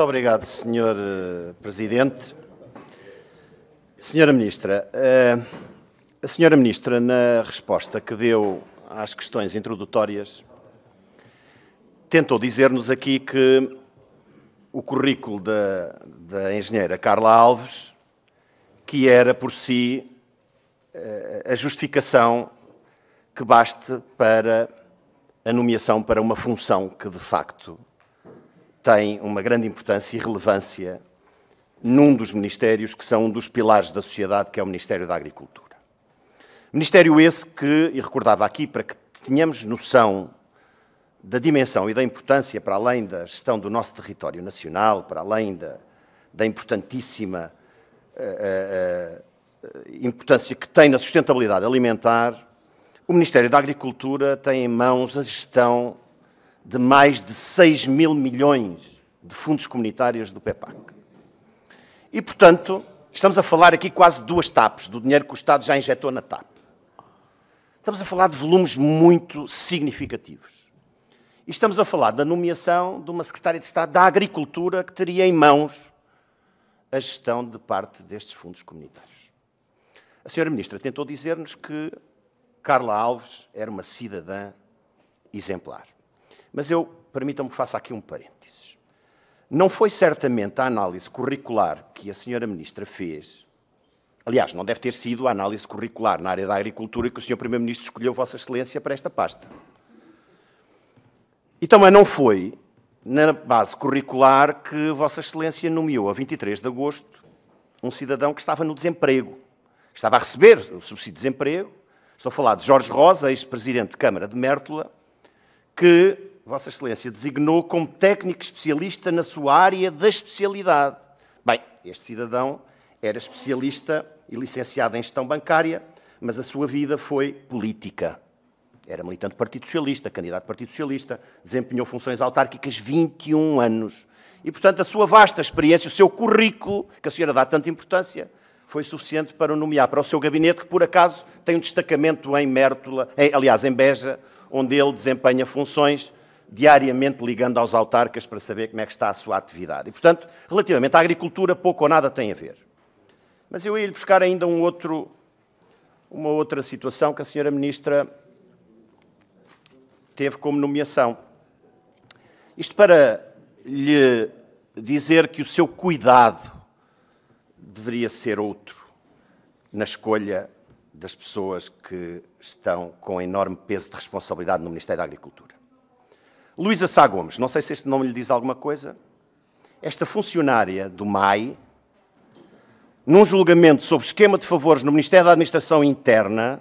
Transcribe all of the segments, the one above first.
Muito obrigado, Sr. Eh, Presidente. Senhora Ministra, eh, a Senhora Ministra, na resposta que deu às questões introdutórias, tentou dizer-nos aqui que o currículo da, da engenheira Carla Alves, que era por si eh, a justificação que baste para a nomeação para uma função que, de facto, tem uma grande importância e relevância num dos ministérios que são um dos pilares da sociedade, que é o Ministério da Agricultura. Ministério esse que, e recordava aqui, para que tenhamos noção da dimensão e da importância, para além da gestão do nosso território nacional, para além da, da importantíssima uh, uh, importância que tem na sustentabilidade alimentar, o Ministério da Agricultura tem em mãos a gestão de mais de 6 mil milhões de fundos comunitários do PEPAC. E, portanto, estamos a falar aqui quase duas TAPs, do dinheiro que o Estado já injetou na TAP. Estamos a falar de volumes muito significativos. E estamos a falar da nomeação de uma secretária de Estado da Agricultura que teria em mãos a gestão de parte destes fundos comunitários. A senhora Ministra tentou dizer-nos que Carla Alves era uma cidadã exemplar. Mas eu, permitam-me que faça aqui um parênteses. Não foi certamente a análise curricular que a senhora Ministra fez, aliás, não deve ter sido a análise curricular na área da agricultura que o senhor Primeiro-Ministro escolheu Vossa Excelência para esta pasta. E também não foi na base curricular que Vossa Excelência nomeou a 23 de agosto um cidadão que estava no desemprego, estava a receber o subsídio de desemprego. Estou a falar de Jorge Rosa, ex-presidente de Câmara de Mértola, que Vossa Excelência designou como técnico especialista na sua área da especialidade. Bem, este cidadão era especialista e licenciado em gestão bancária, mas a sua vida foi política. Era militante do Partido Socialista, candidato do Partido Socialista, desempenhou funções autárquicas 21 anos. E, portanto, a sua vasta experiência, o seu currículo, que a senhora dá tanta importância, foi suficiente para o nomear para o seu gabinete, que por acaso tem um destacamento em Mértola, em, aliás, em Beja, onde ele desempenha funções diariamente ligando aos autarcas para saber como é que está a sua atividade. E, portanto, relativamente à agricultura, pouco ou nada tem a ver. Mas eu ia-lhe buscar ainda um outro, uma outra situação que a senhora Ministra teve como nomeação. Isto para lhe dizer que o seu cuidado deveria ser outro na escolha das pessoas que estão com enorme peso de responsabilidade no Ministério da Agricultura. Luísa Sá Gomes, não sei se este nome lhe diz alguma coisa. Esta funcionária do MAI, num julgamento sobre esquema de favores no Ministério da Administração Interna,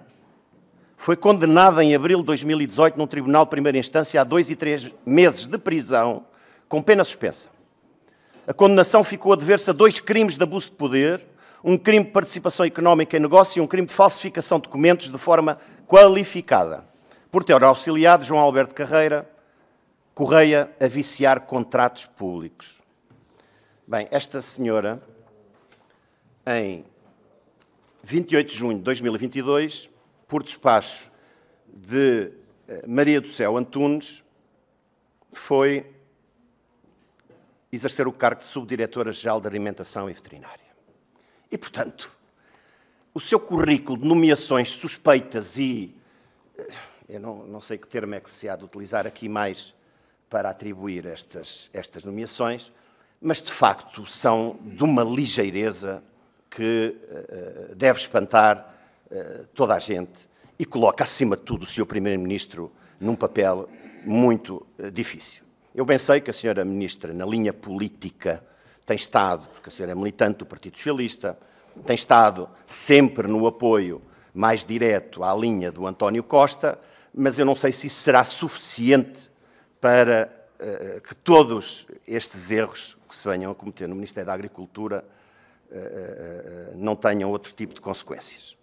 foi condenada em abril de 2018 num tribunal de primeira instância a dois e três meses de prisão, com pena suspensa. A condenação ficou a dever-se a dois crimes de abuso de poder, um crime de participação económica em negócio e um crime de falsificação de documentos de forma qualificada, por ter auxiliado João Alberto Carreira, Correia a viciar contratos públicos. Bem, esta senhora, em 28 de junho de 2022, por despacho de eh, Maria do Céu Antunes, foi exercer o cargo de Subdiretora-Geral de Alimentação e Veterinária. E, portanto, o seu currículo de nomeações suspeitas e. Eh, eu não, não sei que termo é que se há de utilizar aqui mais para atribuir estas, estas nomeações, mas de facto são de uma ligeireza que uh, deve espantar uh, toda a gente e coloca acima de tudo o Sr. Primeiro-Ministro num papel muito uh, difícil. Eu bem sei que a Sra. Ministra, na linha política, tem estado, porque a senhora é militante do Partido Socialista, tem estado sempre no apoio mais direto à linha do António Costa, mas eu não sei se isso será suficiente para uh, que todos estes erros que se venham a cometer no Ministério da Agricultura uh, não tenham outro tipo de consequências.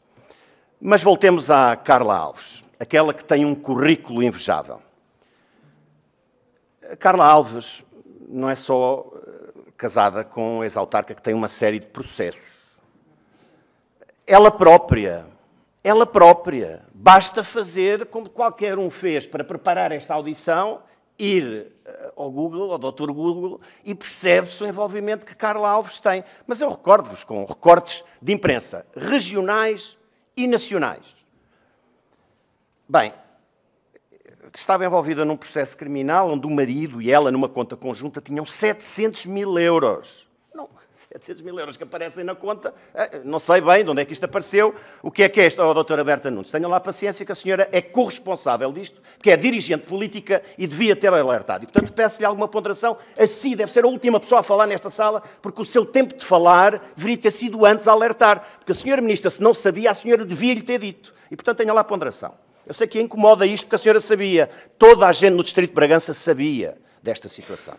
Mas voltemos à Carla Alves, aquela que tem um currículo invejável. A Carla Alves não é só casada com a ex-autarca que tem uma série de processos. Ela própria, ela própria, basta fazer como qualquer um fez para preparar esta audição ir eh, ao Google, ao Dr. Google, e percebe-se o envolvimento que Carla Alves tem. Mas eu recordo-vos com recortes de imprensa regionais e nacionais. Bem, estava envolvida num processo criminal onde o marido e ela, numa conta conjunta, tinham 700 mil euros. 700 mil euros que aparecem na conta, eh, não sei bem de onde é que isto apareceu. O que é que é isto, oh, doutora Berta Nunes? Tenha lá paciência que a senhora é corresponsável disto, que é dirigente política e devia ter alertado. E, portanto, peço-lhe alguma ponderação. Assim, deve ser a última pessoa a falar nesta sala, porque o seu tempo de falar deveria ter sido antes a alertar. Porque a senhora ministra, se não sabia, a senhora devia-lhe ter dito. E, portanto, tenha lá ponderação. Eu sei que incomoda isto porque a senhora sabia. Toda a gente no Distrito de Bragança sabia desta situação.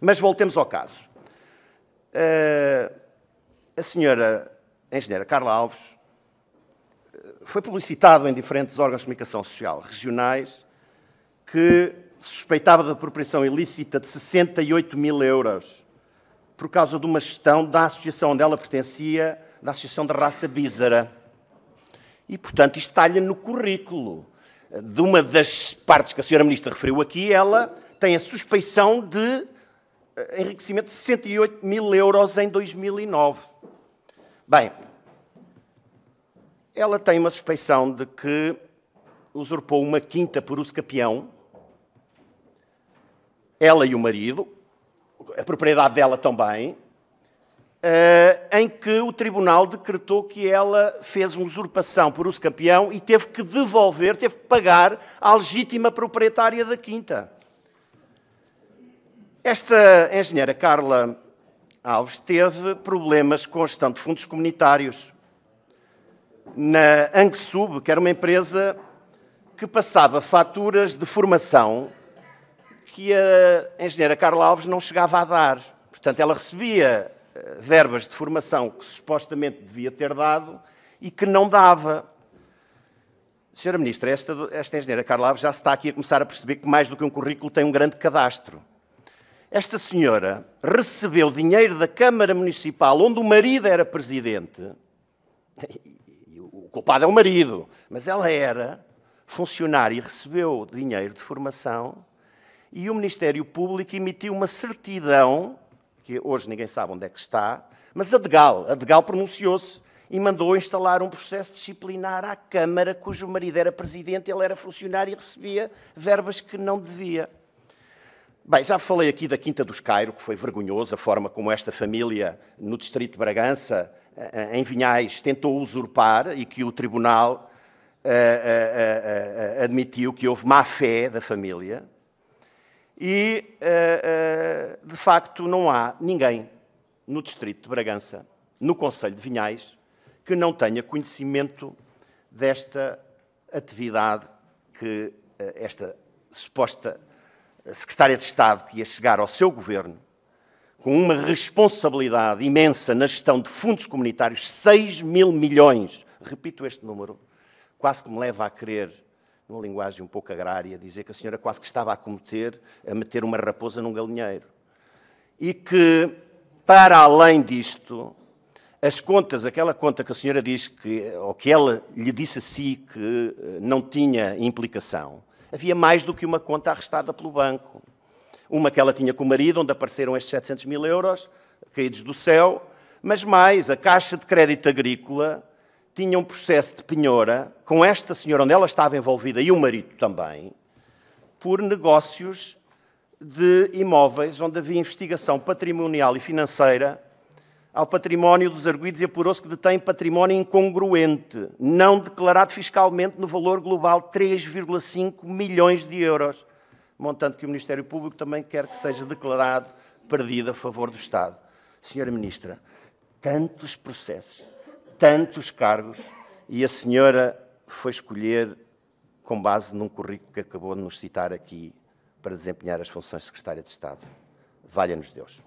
Mas voltemos ao caso. Uh, a senhora engenheira Carla Alves eh, foi publicitado em diferentes órgãos de comunicação social regionais que suspeitava da apropriação ilícita de 68 mil euros por causa de uma gestão da associação onde ela pertencia, da Associação da Raça Bízara. E, portanto, isto está-lhe no currículo. De uma das partes que a senhora Ministra referiu aqui, ela tem a suspeição de enriquecimento de 68 mil euros em 2009. Bem, ela tem uma suspeição de que usurpou uma quinta por uso capião, ela e o marido, a propriedade dela também, eh, em que o tribunal decretou que ela fez uma usurpação por uso campeão e teve que devolver, teve que pagar à legítima proprietária da quinta. Esta engenheira Carla Alves teve problemas com a gestão de fundos comunitários. Na AngSub, que era uma empresa que passava faturas de formação que a engenheira Carla Alves não chegava a dar. Portanto, ela recebia eh, verbas de formação que supostamente devia ter dado e que não dava. Senhora Ministra, esta, esta engenheira Carla Alves já se está aqui a começar a perceber que mais do que um currículo tem um grande cadastro. Esta senhora recebeu dinheiro da Câmara Municipal, onde o marido era presidente. O culpado é o marido, mas ela era funcionária e recebeu dinheiro de formação. E o Ministério Público emitiu uma certidão, que hoje ninguém sabe onde é que está, mas a Degal, a Degal pronunciou-se e mandou instalar um processo disciplinar à Câmara, cujo marido era presidente, ele era funcionário e recebia verbas que não devia. Bem, já falei aqui da Quinta dos Cairo, que foi vergonhoso a forma como esta família, no distrito de Bragança, eh, em Vinhais, tentou usurpar e que o tribunal uh, uh, uh, admitiu que houve má fé da família. E, de facto, não há ninguém no distrito de Bragança, no Conselho de Vinhais, que não tenha conhecimento desta atividade que esta suposta a secretária de Estado que ia chegar ao seu governo com uma responsabilidade imensa na gestão de fundos comunitários, 6 mil milhões. Repito este número, quase que me leva a crer, numa linguagem um pouco agrária, dizer que a senhora quase que estava a cometer, a meter uma raposa num galinheiro. E que, para além disto, as contas, aquela conta que a senhora diz que, ou que ela lhe disse a si que eh, não tinha implicação, havia mais do que uma conta arrestada pelo banco. Uma que ela tinha com o marido, onde apareceram estes 700 mil euros, caídos do céu, mas mais, a Caixa de Crédito Agrícola tinha um processo de penhora com esta senhora, onde ela estava envolvida, e o marido também, por negócios de imóveis, onde havia investigação patrimonial e financeira ao património dos arguídos e apurou-se que detém património incongruente, não declarado fiscalmente no valor global 3,5 milhões de euros, montante que o Ministério Público também quer que seja declarado perdido a favor do Estado. Senhora Ministra, tantos processos, tantos cargos, e a senhora foi escolher com base num currículo que acabou de nos citar aqui para desempenhar as funções de Secretária de Estado. Valha-nos Deus.